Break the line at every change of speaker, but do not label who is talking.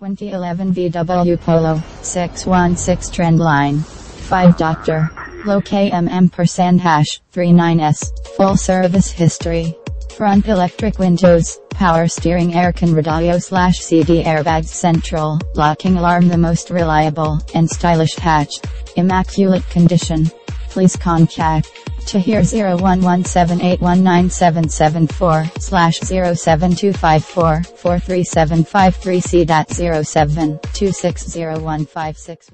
2011 VW Polo, 616 Trendline. 5 Doctor. Low KMM percent hash, 39S. Full service history. Front electric windows, power steering aircon radio slash CD airbags central, locking alarm the most reliable and stylish hatch. Immaculate condition. Please contact Tahir 0117819774 slash 07254 43753 C. 07 260156